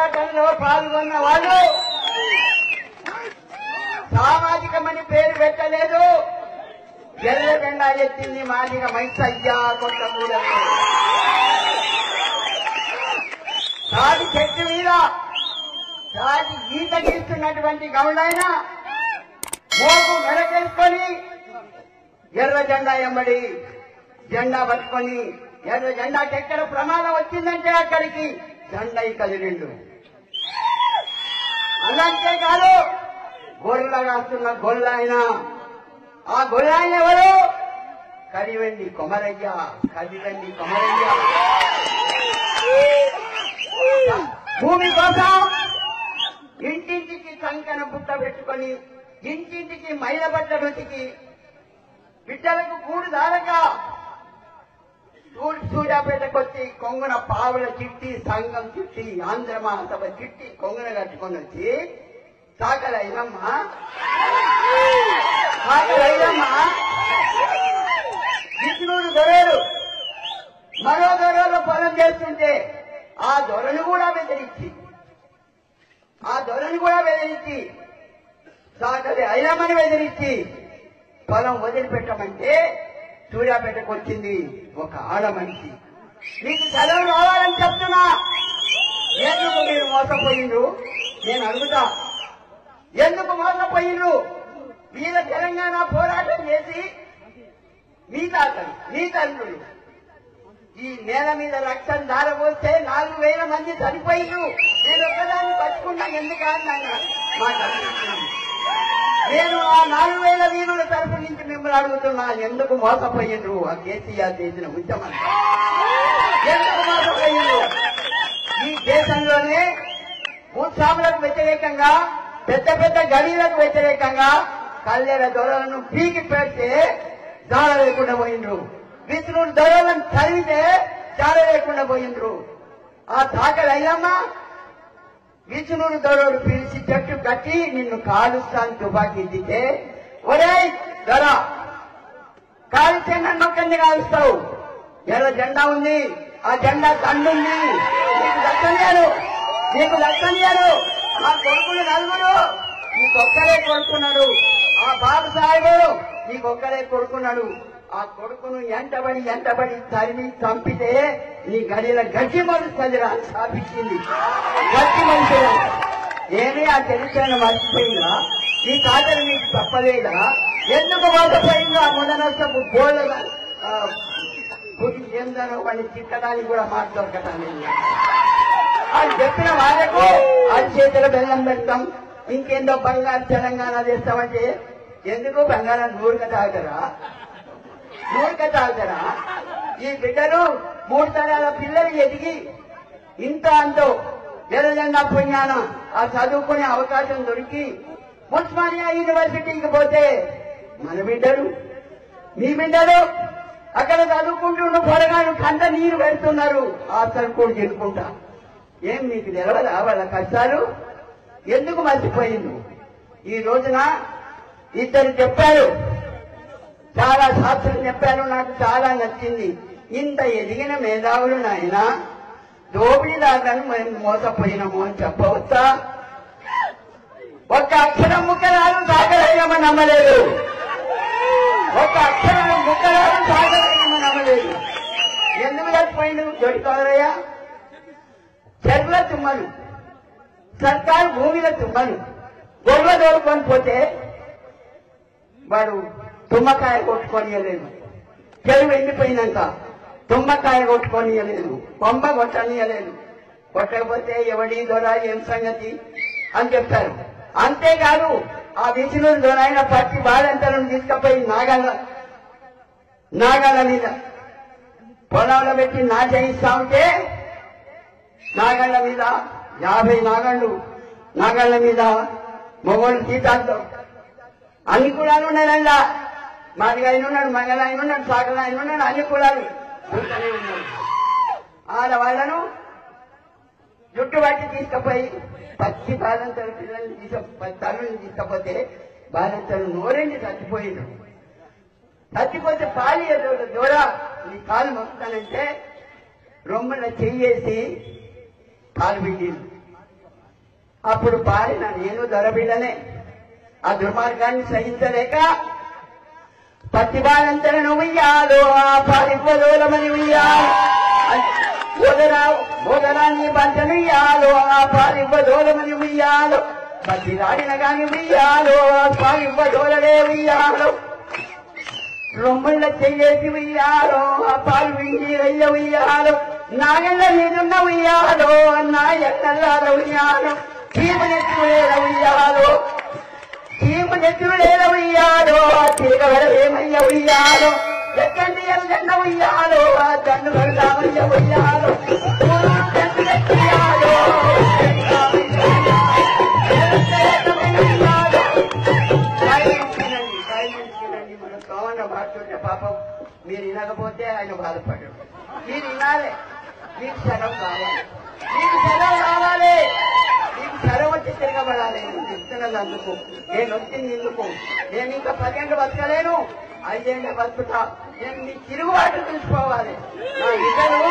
పోరాటంలో పాల్గొన్న వాళ్ళు సామాజికమని పేరు పెట్టలేదు. ఎర్ర జెండా ఎత్తింది మాదిగ మైసయ్య కొత్త సాటి చెట్టు మీద సాటి గీత గీస్తున్నటువంటి గౌడైన మోపు మెడకేసుకొని ఎర్ర జెండా ఎంబడి జెండా పట్టుకొని ఎర్ర జెండాకి ఎక్కడ ప్రమాదం వచ్చిందంటే అక్కడికి జెండా కదిలిండు. అలాంటే కాదు గొర్రెల కాస్తున్న గొల్ల ఆయన ఆ గొల్ల ఆయన ఎవరు? కరివెండి కొమరయ్య కదివండి కొమరయ్య. భూమి కోసం ఇంటింటికి కంకణ బుట్ట పెట్టుకొని ఇంటింటికి మైల బట్ట బిడ్డలకు కూడు దారక సూడి సూర్యాపేటకొచ్చి కొంగున పావుల చిట్టి సంఘం చిట్టి ఆంధ్ర మహాసభ చిట్టి కొంగున కట్టుకొని వచ్చి సాకలైనమ్మ సాకలైనమ్మ విష్ణుడు దొరలు. మరో దొరలో పొలం చేస్తుంటే ఆ దొరను కూడా బెదిరించి ఆ దొరను కూడా బెదిరించి సాకలి అయినామని బెదిరించి పొలం వదిలిపెట్టమంటే సూర్యాపేటకు వచ్చింది ఒక ఆడ మనిషి. మీకు సెలవు రావాలని చెప్తున్నా. ఎందుకు మీరు మోసపోయిండ్రు? నేను అడుగుతా. ఎందుకు మోసపోయిండ్రు? వీళ్ళ తెలంగాణ పోరాటం చేసి మీ తాతలు మీ తండ్రులు ఈ నేల మీద రక్తం దారబోస్తే నాలుగు వేల మంది చనిపోయిండ్రు. నేను ఒక్కదాన్ని పట్టుకున్నా ఎందుకు నన్ను మాట నేను ఆ నాలుగు వేల వీరుల తరపు నుంచి మిమ్మల్ని అడుగుతున్నా. ఎందుకు మోసపోయిండ్రు ఆ కేసీఆర్ చేసిన ఉద్యమం. ఎందుకు మోసపోయిండ్రు ఈ దేశంలోనే భూస్వాములకు వ్యతిరేకంగా పెద్ద పెద్ద గడీలకు వ్యతిరేకంగా కళ్ళేర దొరలను పీకి పెడితే జాడ లేకుండా పోయిండ్రు విష్ణుడు దొరలను చదివితే జాడ లేకుండా పోయిండ్రు ఆ దాఖలు అయ్యమ్మా విష్ణుడు దొరలు పిలిచి చెట్టు కట్టి నిన్ను కాలుస్తాను తుపాకీ దిగితే ఒరేయ్ దొర కాలుస్తే నన్ను ఒక్కడిని కాలుస్తావు. ఎర్ర జెండా ఉంది ఆ జెండా దండుంది. నీకు దక్కనియాను నీకు దక్కనియాను ఆ కొడుకులు నలుగురు నీకొక్కరే కొడుకున్నాడు. ఆ బాబు సాహెబు నీకొక్కరే కొడుకున్నాడు. ఆ కొడుకును ఎంటబడి ఎంటబడి తరిమి చంపితే నీ గడిల గట్టి మరుస్తుందిరా స్థాపించింది. గట్టి మనుషులు ఏమీ ఆ చరిత్రను మర్చిపోయిందా ఈ తాతలు మీకు తప్పలేదా ఎందుకు మోసపోయిందో ఆ మొదనష్టపు బోళ్ళ గుడి ఏందనో వాడిని తిట్టడానికి కూడా మాట దొరకటం అది చెప్పిన వాళ్ళకు అది బెల్లం పెడతాం. ఇంకేందో బంగారు తెలంగాణ చేస్తామంటే ఎందుకు బంగారం నూరుగా తాగరా? నూరుక తాగరా ఈ బిడ్డలు మూడు తరాల పిల్లలు ఎదిగి ఇంత అంతో ఎర్రజెండా పుణ్యాన ఆ చదువుకునే అవకాశం దొరికి ఉస్మానియా యూనివర్సిటీకి పోతే మన బిడ్డలు మీ బిడ్డలు అక్కడ చదువుకుంటున్న పొరగాను కంట నీరు పెడుతున్నారు. ఆ కూడా చెప్పుకుంటా. ఏం మీకు తెలవదా వాళ్ళ కష్టాలు? ఎందుకు మర్చిపోయింది ఈ రోజున ఇద్దరు చెప్పారు చాలా శాస్త్రం చెప్పారు నాకు చాలా నచ్చింది. ఇంత ఎదిగిన మేధావులు నాయన దోపిడీదారులను మేము మోసపోయినాము అని చెప్పవచ్చా? ఒక్క అక్షరం ముక్కరాలు సాగరయ్యమని నమ్మలేదు. ఒక్క అక్షరం ముక్కరాలు సాగరయ్యమని నమ్మలేదు. ఎందుకు తప్పిపోయింది జోడుకోదరయ్య చెరువుల తుమ్మలు. సర్కారు భూమిల తుమ్మలు. గొడవ దోడుకొని పోతే వాడు తుమ్మకాయ కొట్టుకొనియలేదు. చెరువు ఎండిపోయినాక తుమ్మకాయ కొట్టుకొనియలేదు. బొమ్మ కొట్టనియలేదు. కొట్టకపోతే ఎవడి దొర ఏం సంగతి అని చెప్తారు. అంతేకాదు ఆ విష్ణుడు దొరైన పచ్చి బాలంతలను తీసుకుపోయి నాగాల నాగాల మీద పొలంలో పెట్టి నా చేయిస్తా ఉంటే నాగళ్ళ మీద యాభై నాగళ్ళు నాగళ్ళ మీద మొగోళ్ళు తీతాడుతాం అన్ని కూడా ఉన్నాయండ మాదిగా ఆయన ఉన్నాడు మంగళ ఆయన ఉన్నాడు సాగర ఆయన ఉన్నాడు అన్ని కులాలు. చూస్తూనే ఉన్నాడు ఆడవాళ్ళను జుట్టు పట్టి తీసుకుపోయి పచ్చి బాలంతలు పిల్లల్ని తీసుకు తల్లుని తీసుకపోతే బాలంతలు నోరేంటి చచ్చిపోయిండు చచ్చిపోతే పాలి దూరా నీ కాలు మొక్కుతానంటే రొమ్మన చెయ్యేసి కాలు పిండిండు అప్పుడు పాడిన నేను దొరబిడ్డనే ఆ దుర్మార్గాన్ని సహించలేక పత్తిబాలంతరను ఉయ్యాలో ఆ పారిపోదోలమని ఉయ్యాలి. ఓదరా ఓదరాన్ని బంటను ఇయ్యాలో ఆ పారిపోదోలమని ఉయ్యాలో. పత్తి రాడిన గాని ఉయ్యాలో ఆ పారిపోదోలలే ఉయ్యాలో. రొమ్ముల చెయ్యేసి ఉయ్యాలో ఆ పాలు వింగి రయ్య ఉయ్యాలో. నాగళ్ళ మీదున్న ఉయ్యాలో నా ఎక్కల్లాల ఉయ్యాలో. చీమనెత్తులేల ఉయ్యాలో. చీమనెత్తులేల ఉయ్యాలో ఆ తీగవడమేమయ్య ఉయ్యాలో ఎక్కండి ఎల్లండ ఉయ్యాలో ఆ దండు కడదామయ్య ఉయ్యాలో ఊరు చెట్టులెత్తి ఉయ్యాలో, ఉయ్యాలో. సాయించినండి, సాయించినండి. మనం కావాలన్న మాట్లాడితే పాపం మీరు వినకపోతే ఆయన బాధపడ్డాడు మీరు వినాలి మీకు సెలవు కావాలి మీకు సెలవు కావాలి మీకు సెలవు వచ్చి నేను చెప్తున్నది అందుకు నేను వచ్చింది ఎందుకు నేను ఇంకా పదిహేను బతకలేను. ఐదేళ్ళు బతుకుతా. నేను మీ తిరుగుబాటు చూసుకోవాలి నా ఇద్దరు